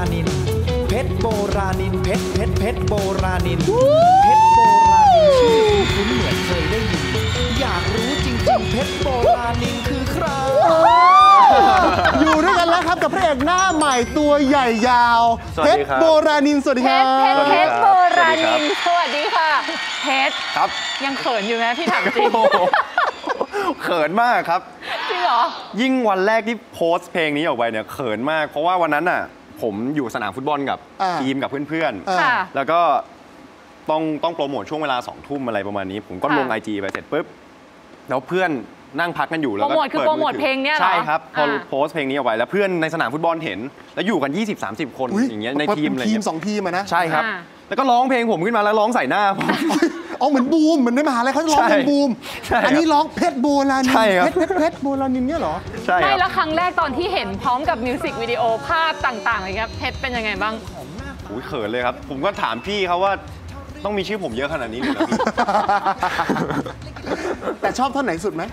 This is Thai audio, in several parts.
ราณิน เพชรโบราณิน เพชรเพชรเพชรโบราณิน เพชรโบราณินชื่อคุ้นๆเหมือนเคยได้ยิน อยากรู้จริงๆ เพชรโบราณินคือใคร อยู่ด้วยกันแล้วครับกับพระเอกหน้าใหม่ตัวใหญ่ยาว สวัเพสชดีรครับ โบราณินสวัสดีเพครัชรเพชรบ เพชรโบราณินสวัสดีค่ะ เพชรครับยังเขินอยู่ไหมพี่ถามจริงโอ้โหเขินมากครับ จริงเหรอ ยิ่งวันแรกที่โพสต์เพลงนี้ออกไปเนี่ยเขินมาก เพราะว่าวันนั้นน่ะ ผมอยู่สนามฟุตบอลกับอ่า ทีมกับเพื่อนอ่า ค่ะ ๆ แล้วก็ต้องต้องโปรโมทช่วงเวลาสองทุ่มอะไรประมาณนี้ ผมก็ค่ะลงไอจีไปเสร็จปุ๊บ แล้วเพื่อนนั่งพักกันอยู่แล้วก็โปรโมทคือปิดโปรโมทถืเพลงเนี่ยเหรอใช่ครับ พออ่าโพสต์เพลงนี้ออกไปแล้วเพื่อนในสนามฟุตบอลเห็น แล้วอยู่กัน 20-30 คนอุ๊ยอย่างเงี้ยในทีมเป็อะไรทีมเงี้ยสองทีมอะนะ ใช่ครับ อ่า แล้วก็ร้องเพลงผมขึ้นมาแล้วร้องใส่หน้าผม อ๋อเหมือนบูมเหมือนในมหาลัยเขาจะร้องเพลงใช่บูม ใช่ครับอันนี้ร้องเพชรโบราณินใช่ครับ เพชรเพชรเพชรโบราณินเนี่ยเหรอ ใช่คไม่รับแล้วครั้งแรกตอนที่เห็นพร้อมกับมิวสิกวิดีโอภาพต่างๆอะไรเงี้ยเพชรเป็นยังไงบ้างโอ้ยเขินเลยครับ ผมก็ถามพี่เขาว่าต้องมีชื่อผมเยอะขนาดนี้เลยเหรอพี่ แต่ชอบท่อนไหนสุดไหม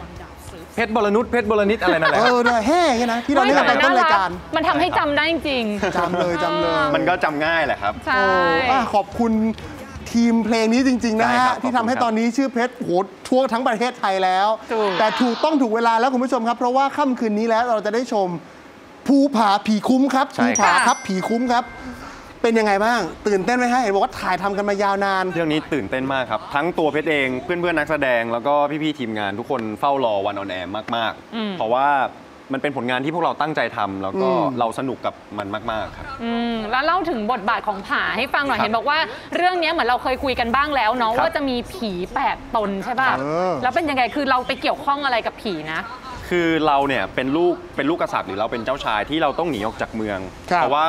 เพชรบรนุชเพชรบรนิดอะไรนั่นแหเอละอเนี่ยแห่ไงนะที่เราเล่นกันตอนต้นรายการมันทำให้จำได้จริง จำเลยจำเลยมันก็จำง่ายแหละครับใช่ โอ้อะขอบคุณ ทีมเพลงนี้จริง ๆ นะได้ฮะครับที่ทำให้ขอบคุณครับ ตอนนี้ชื่อเพชรโหทั่วทั้งประเทศไทยแล้ว ถูก แต่ถูกต้องถูกเวลาแล้วคุณผู้ชมครับ เพราะว่าค่ำคืนนี้แล้วเราจะได้ชมภูผาผีคุ้มครับใช่ภูครัผาบครับผีคุ้มครับ เป็นยังไงบ้าง ตื่นเต้นไหมฮะเห็นบอกว่าถ่ายทำกันมายาวนาน เรื่องนี้ตื่นเต้นมากครับ ทั้งตัวเพชรเองเพื่อนๆนักแสดงแล้วก็พี่ๆทีมงานทุกคนเฝ้ารอวันออนแอร์มากอืมๆเพราะว่า มันเป็นผลงานที่พวกเราตั้งใจทำแล้วก็อืมเราสนุกกับมันมาก ๆ ครับ อืมแล้วเล่าถึงบทบาทของผาให้ฟังหน่อยครับเห็นบอกว่าเรื่องเนี้ยเหมือนเราเคยคุยกันบ้างแล้วเนาะครับ ว่าจะมีผีแปดตนใช่ป่ะเออ แล้วเป็นยังไงคือเราไปเกี่ยวข้องอะไรกับผีนะ คือเราเนี่ยเป็นลูกเป็นลูกกษัตริย์หรือเราเป็นเจ้าชายที่เราต้องหนีออกจากเมือง ครับเพราะว่า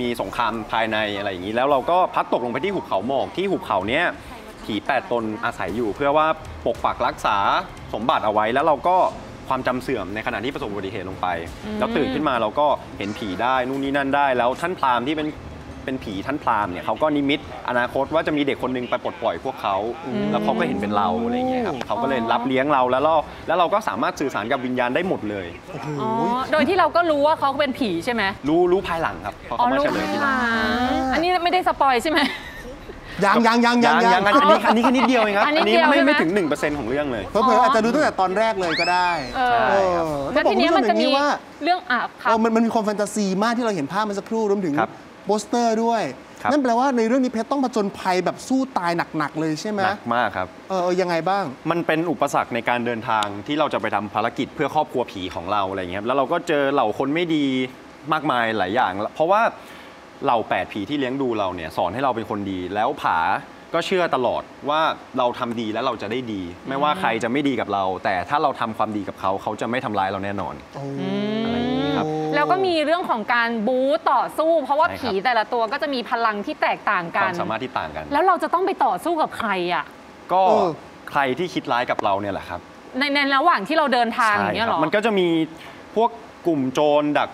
มีสงครามภายในอะไรอย่างนี้ แล้วเราก็พัดตกลงไปที่หุบเขาหมอกที่หุบเขาเนี้ยผีแปดตนอาศัยอยู่ เพื่อว่าปกปักรักษาสมบัติเอาไว้แล้วเราก็ ความจำเสื่อมในขณะที่ประสบอุบัติเหตุลงไป แล้วตื่นขึ้นมาเราก็เห็นผีได้นู่นนี่นั่นได้ แล้วท่านพราหมณ์ที่เป็นเป็นผีท่านพราหมณ์เนี่ยเขาก็นิมิตอนาคตว่าจะมีเด็กคนหนึงไปปลดปล่อยพวกเขาแล้วเขาก็เห็นเป็นเราอะไรอย่างเงี้ยครับเขาก็เลยรับเลี้ยงเราแล้วเราแล้วเราก็สามารถสื่อสารกับวิญญาณได้หมดเลยอ๋อโดยที่เราก็รู้ว่าเขาเป็นผีใช่ไหมรู้รู้ภายหลังครับเพราะอ๋อเขามารู้เฉลยทีหลังอันนี้ไม่ได้สปอยใช่ไหม ยังยังยังยัยังงยัยังงอันนี้อันนี้แค่นิดเดียวเองครับอันนี้อันนี้เดียวไม่ใช่ไหมไม่ถึง 1%ของเรื่องเลยเผลอๆอาจจะดูตั้งแต่ตอนแรกเลยก็ได้เอใช่อครับเออแล้วทีเนี้ยมันจะมีต้องบอกคุณผู้ชมอย่างนี้ว่าเรื่องอะครัเอบอมันมันมีความแฟนตาซีมากที่เราเห็นภาพเมื่อสักครู่รวมถึงครับโปสเตอร์ด้วยครับนั่นแปลว่าในเรื่องนี้เพชรต้องผจญภัยแบบสู้ตายหนัก ๆ เลยใช่ไหมหนักมากครับเออเออยังไงบ้าง มันเป็นอุปสรรคในการเดินทางที่เราจะไปทำภารกิจเพื่อครอบครัวผีของเราอะไรอย่างเงี้ยครับแล้วเราก็เจอเหล่าคนไม่ดีมากมายหลายอย่าง เพราะว่า เหล่าแปดผีที่เลี้ยงดูเราเนี่ยสอนให้เราเป็นคนดี แล้วผาก็เชื่อตลอดว่าเราทำดีแล้วเราจะได้ดี ไม่ว่าใครจะไม่ดีกับเรา แต่ถ้าเราทำความดีกับเขาเขาจะไม่ทำร้ายเราแน่นอน อะไรอย่างนี้ครับ แล้วก็มีเรื่องของการบู๊ต่อสู้ เพราะว่าใช่ครับ ผีแต่ละตัวก็จะมีพลังที่แตกต่างคกัวาน มสามารถที่ต่างกัน แล้วเราจะต้องไปต่อสู้กับใครอะ ก็เออ ใครที่คิดร้ายกับเราเนี่ยแหละครับในในระหว่างที่เราเดินทางอย่างใช่เงี้ยคเหรรับอมันก็จะมีพวกกลุ่มโจรดัก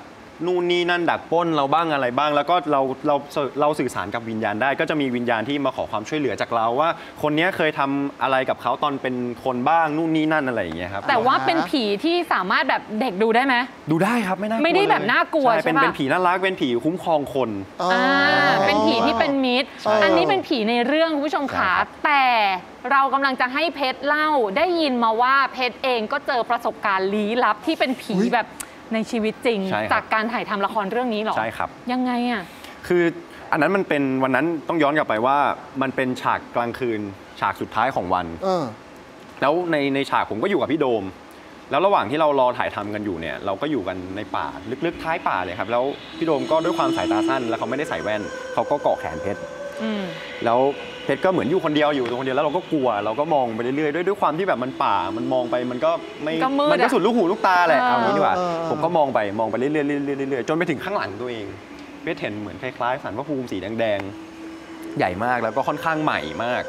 นู่นนี่นั่นดักปล้นเราบ้างอะไรบ้าง แล้วก็เราเราเราสื่อสารกับวิญญาณได้ ก็จะมีวิญญาณที่มาขอความช่วยเหลือจากเราว่า คนเนี้ยเคยทำอะไรกับเขาตอนเป็นคนบ้างนู่นนี่นั่นอะไรอย่างเงี้ยครับแต่ว่าเป็นผีที่สามารถแบบเด็กดูได้ไหมดูได้ครับไม่น่ากลัวไม่ได้แบบเลยน่ากลัวใช่เป็นใช่ปะเป็นผีน่ารักเป็นผีคุ้มครองคนอ๋อออ่าเป็นผีที่เป็นมิตรใช่อันนี้เป็นผีในเรื่องคุณผู้ชมใช่ขาครับแต่เรากำลังจะให้เพชรเล่าได้ยินมาว่าเพชรเองก็เจอประสบการณ์ลี้ลับที่เป็นผีแบบ ในชีวิตจริง ใช่ครับ จากการถ่ายทำละครเรื่องนี้เหรอ ใช่ครับ ยังไงอะ คืออันนั้นมันเป็นวันนั้นต้องย้อนกลับไปว่ามันเป็นฉากกลางคืนฉากสุดท้ายของวัน เออ แล้วในในฉากผมก็อยู่กับพี่โดม แล้วระหว่างที่เรารอถ่ายทำกันอยู่เนี่ย เราก็อยู่กันในป่าลึกๆท้ายป่าเลยครับ แล้วพี่โดมก็ด้วยความสายตาสั้น แล้วเขาไม่ได้ใส่แว่น เขาก็เกาะแขนเพชร อืม แล้ว เพชรก็เหมือนอยู่คนเดียวอยู่ตัวคนเดียวแล้วเราก็กลัวเราก็มองไปเรื่อยๆด้วยด้วยความที่แบบมันป่ามันมองไปมันก็ไม่ก็มืดมันก็อะสุดลูกหูลูกตาแหละเออ เอางี้ดีกว่าเออเออผมก็มองไปมองไปเรื่อยๆเรื่อยๆเรื่อยๆจนไปถึงข้างหลังตัวเองเพชรเห็นเหมือนคล้ายๆสันพระภูมิสีแดงๆใหญ่มากแล้วก็ค่อนข้างใหม่มาก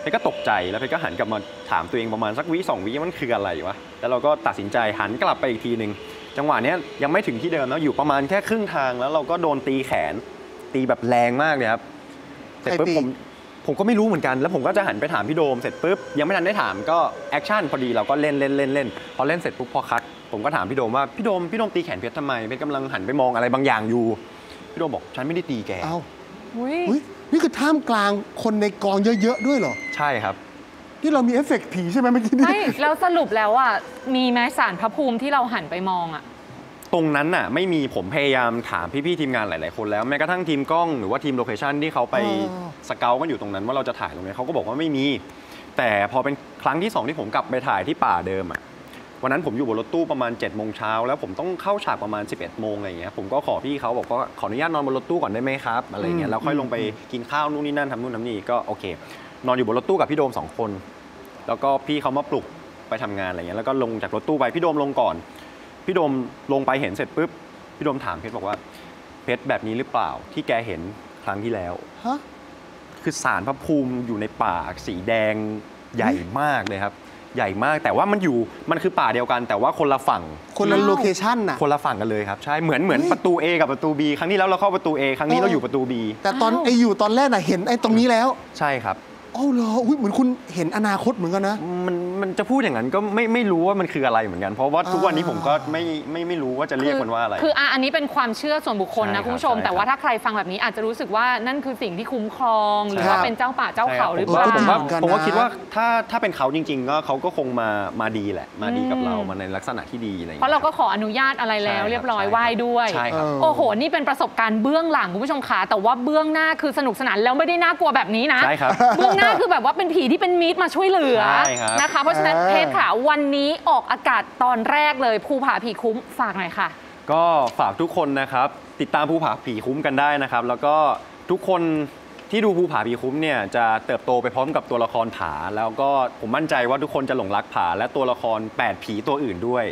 เพชรก็ตกใจแล้วเพชรก็หันกลับมาถามตัวเองประมาณสักวิสองวิมันคืออะไรวะแล้วเราก็ตัดสินใจหันกลับไปอีกทีหนึ่งจังหวะเนี้ยยังไม่ถึงที่เดิมแล้วอยู่ประมาณแค่ครึ่งทางแล้วเราก็โดนตีแขน ตีแบบแรงมากเลยครับเสร็จปุ๊บใครตี ผม ผมก็ไม่รู้เหมือนกัน แล้วผมก็จะหันไปถามพี่โดมเสร็จปุ๊บยังไม่ทันได้ถามก็ action พอดีเราก็เล่นเล่นเล่นเล่นพอเล่นเสร็จปุ๊บพอ cut ผมก็ถามพี่โดมว่าพี่โดมพี่โดมตีแขนเพชรทำไมเพชรกำลังหันไปมองอะไรบางอย่างอยู่พี่โดมบอกฉันไม่ได้ตีแกเอ้าอุ๊ยอุ๊ยนี่คือท่ามกลางคนในกองเยอะๆด้วยเหรอ ใช่ครับที่เรามีเอฟเฟกต์ผีใช่ไหมเมื่อกี้นี้ ไม่แล้วสรุปแล้วอะมีไหมศาลพระภูมิที่เราหันไปมองอะ ตรงนั้นน่ะไม่มีผมพยายามถามพี่ๆทีมงานหลาย ๆ คนแล้วแม้กระทั่งทีมกล้องหรือว่าทีม location ที่เขาไปอ๋อ สเกลกันอยู่ตรงนั้นว่าเราจะถ่ายตรงนี้เขาก็บอกว่าไม่มี แต่พอเป็นครั้งที่สองที่ผมกลับไปถ่ายที่ป่าเดิมอะวันนั้นผมอยู่บนรถตู้ประมาณ7จ็ดโมงเช้าแล้วผมต้องเข้าฉากประมาณ 11บเอ็ดโมงอะไรอย่างเงี้ยผมก็ขอพี่เขาบอกว่าขออนุญาตนอนบนรถตู้ก่อนได้ไหมครับอะไรอย่างเงี้ยแล้วค่อยลงไปกินข้าวนู่นนี่นั่นทำนู่นทำนี่ก็โอเค นอนอยู่บนรถตู้กับพี่โดมสองคน แล้วก็พี่เขามาปลุกไปทำงานอะไรเงี้ยแล้วก็ลงจากรถตู้ไปพี่โดมลงก่อน พี่โดมลงไปเห็นเสร็จปุ๊บพี่โดมถามเพชรบอกว่าเพชรแบบนี้หรือเปล่าที่แกเห็นครั้งที่แล้วฮะ คือศาลพระภูมิอยู่ในป่าสีแดงใหญ่มากเลยครับ ใหญ่มากแต่ว่ามันอยู่มันคือป่าเดียวกัน แต่ว่าคนละฝั่ง คนละ location น่ะ คนละฝั่งกันเลยครับ ใช่เหมือนเหมือนเฮ้ยประตู A กับประตู B ครั้งที่แล้วเราเข้าประตู A ครั้งนี้เออเราอยู่ประตู B แต่ตอนอ้าวไออยู่ตอนแรกน่ะเห็นไอ้ตรงนี้แล้ว ใช่ครับ เอ้าเหรออุ้ยเหมือนคุณเห็นอนาคตเหมือนกันนะ มันมันจะพูดอย่างนั้นก็ไม่ไม่รู้ว่ามันคืออะไรเหมือนกัน เพราะว่าทุกวันนี้ผมก็ไม่ไม่ไม่รู้ว่าจะเรียกมันว่าอะไร คืออะอันนี้เป็นความเชื่อส่วนบุคคลใช่นะครับคุณผู้ชมใช่ครับแต่ว่าถ้าใครฟังแบบนี้อาจจะรู้สึกว่านั่นคือสิ่งที่คุ้มครอง หรือครัว่าบเป็นเจ้าป่าเจ้าเขาหรือผมเปว่าล่าผมว่าเหมือนกันนะผมว่าคิดว่าถ้าถ้าเป็นเขาจริง ๆ ก็เขาก็คงมามาดีแหละ มาดีกับอืมเรามาในลักษณะที่ดีอะไรอย่างเพราะเงี้เรายก็ขออนุญาตอะไรแล้วใช่คเรียบร้อยใช่ไหว้ด้วยใช่ครับเออโอ้โห นี่เป็นประสบการณ์เบื้องหลังคุณผู้ชมขาแต่ว่าเบื้องหน้าคือสนุกสนานแล้วไม่ได้น่ากลัวแบบนี้นะใช่ครับเบื้องหน้าคือแบบว่าเป็นผีที่เป็นมิตรมาช่วยเหลือใช่ครับนะคะ เพราะฉะนั้นเออเพจค่ะวันนี้ออกอากาศตอนแรกเลยภูผาผีคุ้มฝากหน่อยค่ะ ก็ฝากทุกคนนะครับ ติดตามภูผาผีคุ้มกันได้นะครับ แล้วก็ทุกคนที่ดูภูผาผีคุ้มเนี่ยจะเติบโตไปพร้อมกับตัวละครผา แล้วก็ผมมั่นใจว่าทุกคนจะหลงรักผา และตัวละคร 8 ผีตัวอื่นด้วย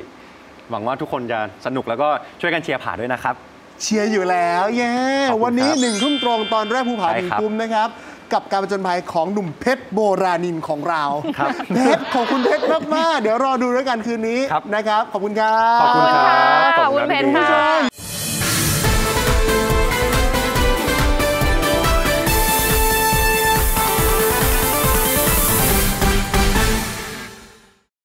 หวังว่าทุกคนจะสนุกแล้วก็ช่วยกันเชียร์ผาด้วยนะครับ เชียร์อยู่แล้วเย้ขอบคุณวันนี้ครับหนึ่งทุ่มตรงตอนแรกภูผาใช่ผีครับ คุ้มนะครับ กับการประจนภัยของหนุ่มเพชรโบราณินของเราครับเพชรขอบคุณเพชรมากๆเดี๋ยวรอดูด้วยกันคืนนี้ครับนะครับ ขอบคุณครับ ขอบคุณครับ ขอบคุณขอบคุณเพชรครับค่ะ